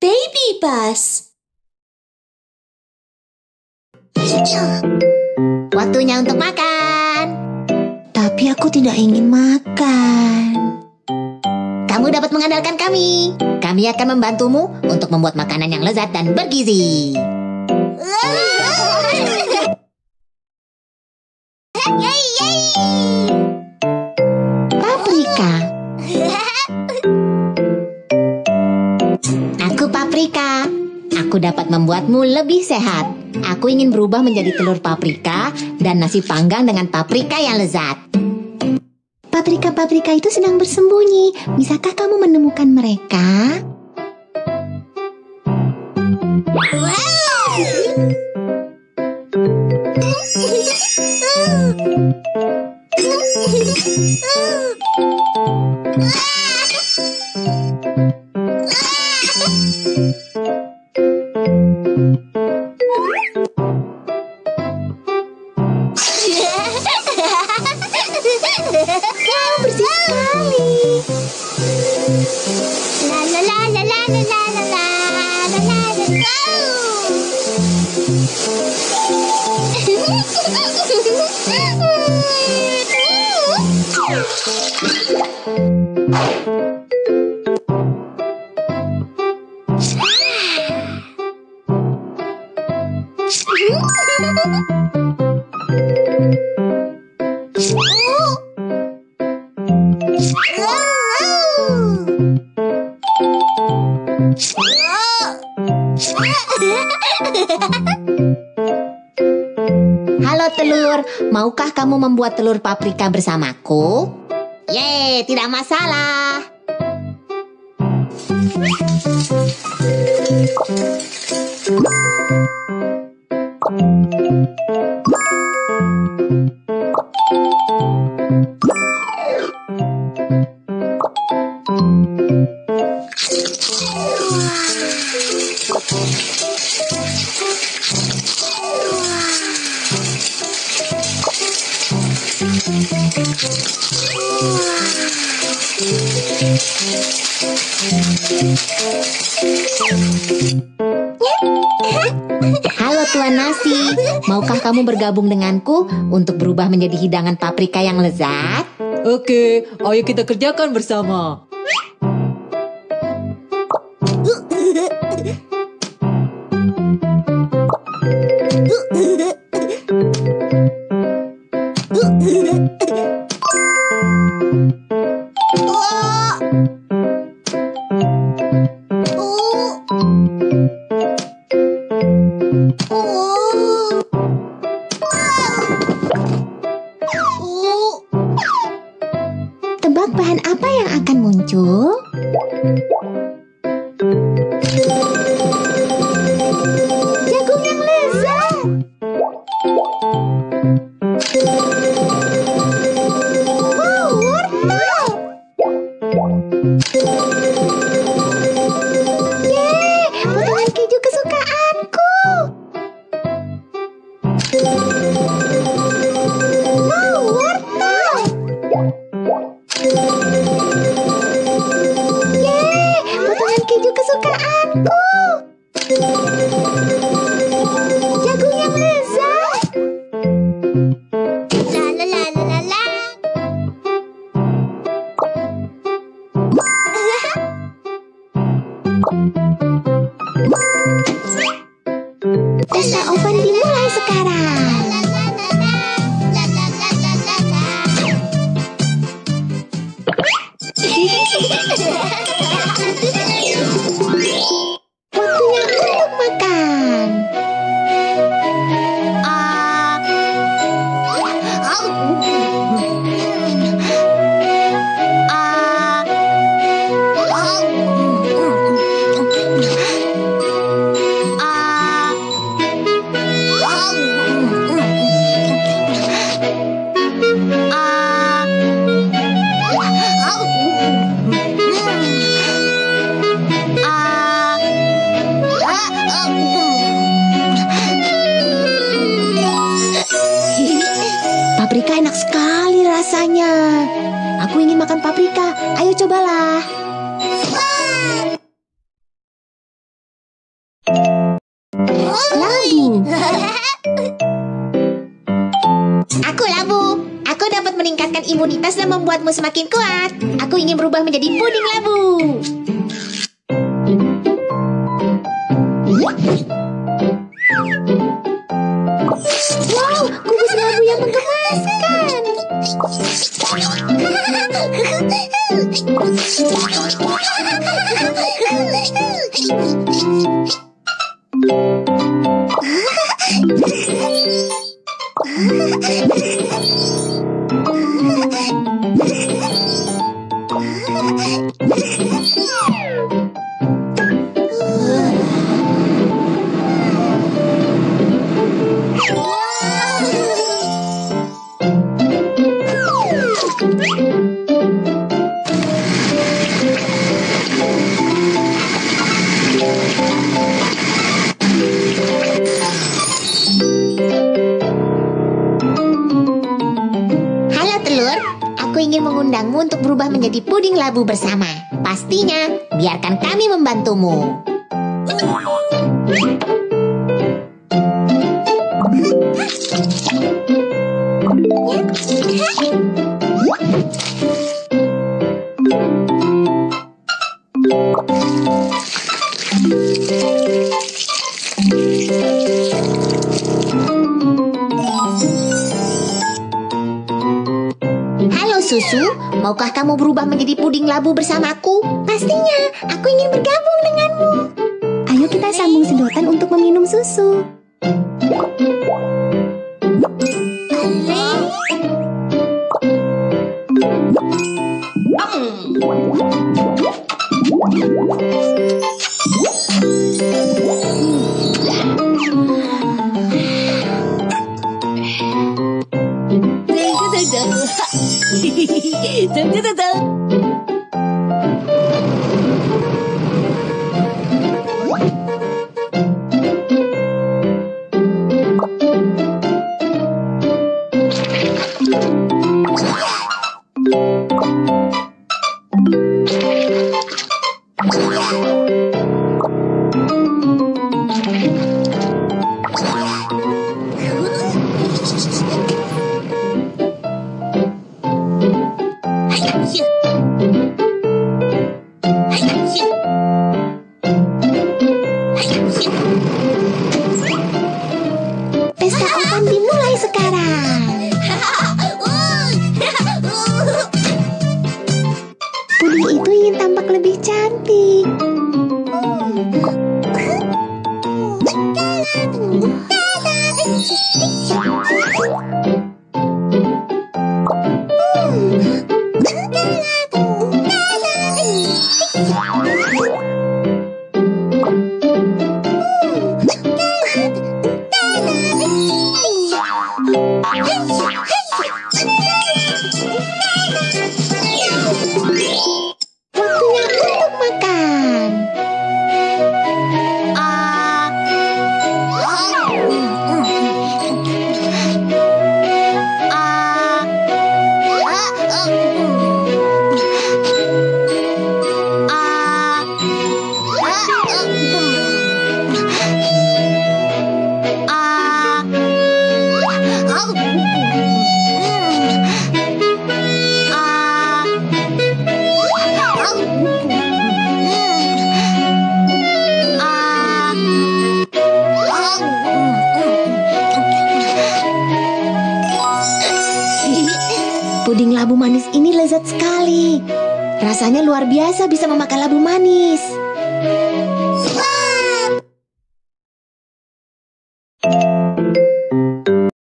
Baby bus. Waktunya untuk makan. Tapi aku tidak ingin makan. Kamu dapat mengandalkan kami. Kami akan membantumu untuk membuat makanan yang lezat dan bergizi. Aku dapat membuatmu lebih sehat. Aku ingin berubah menjadi telur paprika dan nasi panggang dengan paprika yang lezat. Paprika-paprika itu sedang bersembunyi. Bisakah kamu menemukan mereka? Bersih 啦啦啦啦啦啦啦！呜。Halo telur, maukah kamu membuat telur paprika bersamaku? Yeay, tidak masalah. Halo Tuan Nasi, maukah kamu bergabung denganku untuk berubah menjadi hidangan paprika yang lezat? Oke, ayo kita kerjakan bersama. rasanya. Aku ingin makan paprika. Ayo cobalah. Labu. Aku labu. Aku dapat meningkatkan imunitas dan membuatmu semakin kuat. Aku ingin berubah menjadi puding labu. Halo berubah menjadi puding labu bersama. Pastinya, biarkan kami membantumu. Susu, maukah kamu berubah menjadi puding labu bersamaku? Pastinya, aku ingin bergabung denganmu. Ayo kita sambung sedotan untuk meminum susu. Akan dimulai sekarang. Labu manis ini lezat sekali. Rasanya luar biasa bisa memakan labu manis.